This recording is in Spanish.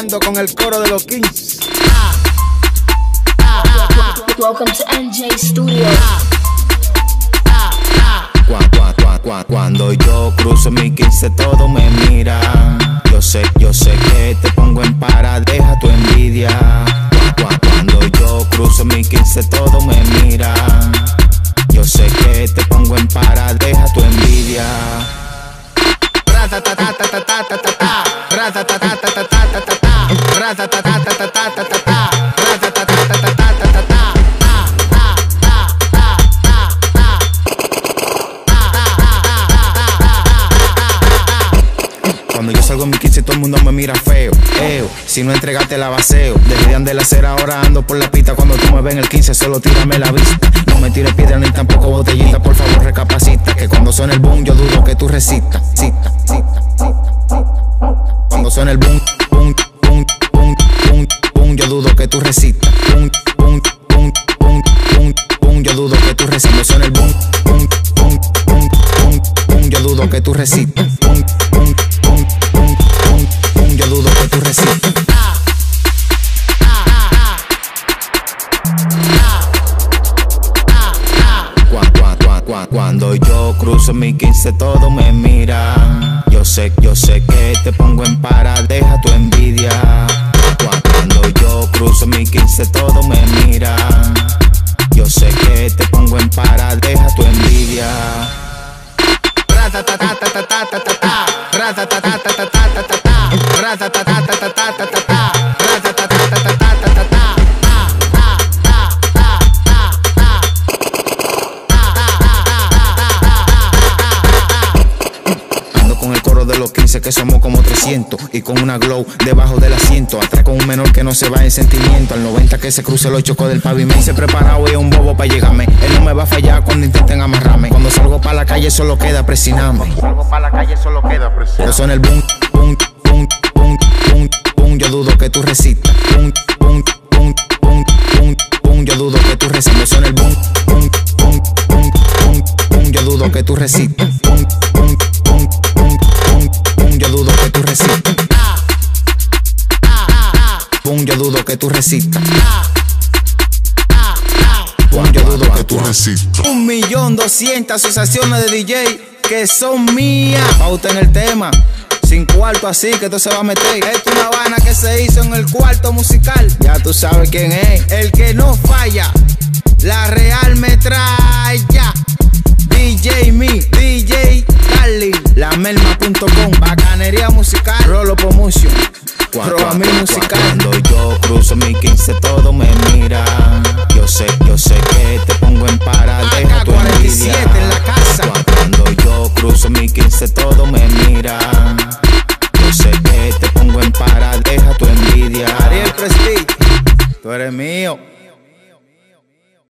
Ando con el coro de los Kings. Welcome to NJ Studio. Cuando yo cruzo mi 15 todo me mira. Yo sé, yo sé que te pongo en para, deja tu envidia. Cuando yo cruzo mi 15 todo me mira. Yo sé que te pongo en para, deja tu envidia. Cuando yo salgo en mi 15 todo el mundo me mira feo, feo. Si no entregaste la baseo, deberían de la acera ahora ando por la pista. Cuando tú me ven el 15 solo tírame la vista. No me tires piedra ni tampoco botellita, por favor recapacita. Que cuando suene el boom yo dudo que tú resistas. Cita, cita, cita. Cuando suene el boom, boom, boom, boom, boom, boom, yo dudo que tú resistas. Boom, boom, boom, boom, boom, boom, yo dudo que tú resistas. Cuando suene el boom, boom, boom, boom, boom, boom, yo dudo que tú resistas. Cuando yo cruzo mi 15 todo me mira. Yo sé, yo sé que te pongo en para, deja tu envidia. Cua- Cuando yo cruzo mi 15 todo me mira. Yo sé que te pongo en para, deja que somos como 300 Y con una glow debajo del asiento. Atrás con un menor que no se va en sentimiento. Al 90 que se cruce los chocos del pavimento. Se preparado y es un bobo para llegarme. Él no me va a fallar cuando intenten amarrarme. Cuando salgo para la calle solo queda presionarme Salgo para la calle solo queda presionarme suena el boom, boom, boom, boom, boom, boom Yo dudo que tú resistas Boom, boom, boom, boom, boom, boom Yo dudo que tú resistas suena el boom, boom, boom, boom, boom, boom Yo dudo que tú resistas Boom, boom, boom, boom, boom, boom Yo dudo que tú resistas Boom, yo dudo que tú resistas Boom, yo dudo que tú resistas Un millón doscientas asociaciones de DJ que son mías. Pa' usted en el tema. Sin cuarto así que tú se va a meter. Esto es una vaina que se hizo en el cuarto musical. Ya tú sabes quién es. El que no falla. La real metralla. DJ Me, DJ Darling, lamelma.com, bacanería musical, Rolo Promotion, Roamí musical. Cuando yo cruzo mi 15 todo me mira Yo sé, yo sé que te pongo en para, deja tu envidia AK-47 en la casa. Cuando yo cruzo mi 15 todo me mira Tú eres mío.